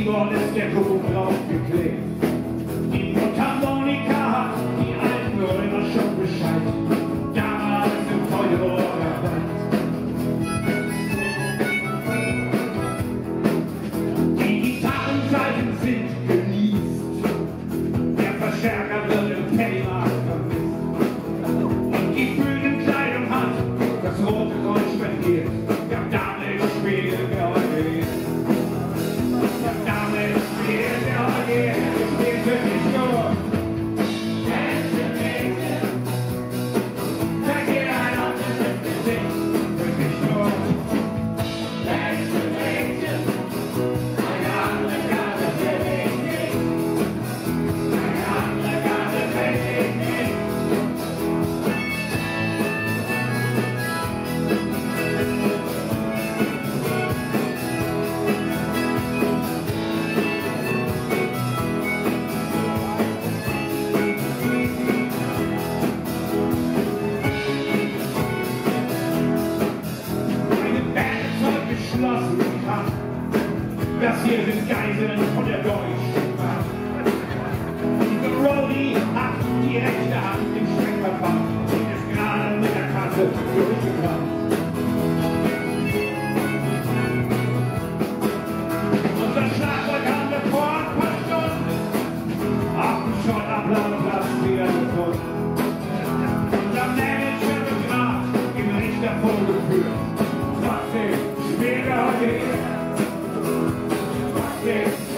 Keyboard ist der Kuckuck draufgeklebt. Die Macht. Das hier sind Geiseln von der deutschen Macht. Die Brody hat die rechte Hand im Streckverfahren. und ist gerade mit der Kasse durchgebracht. Unser Schlagzeug haben wir ein paar Stunden auf dem Schott am Landplatz wieder gefunden. Unser Manager im Richterfunk geführt. Yeah.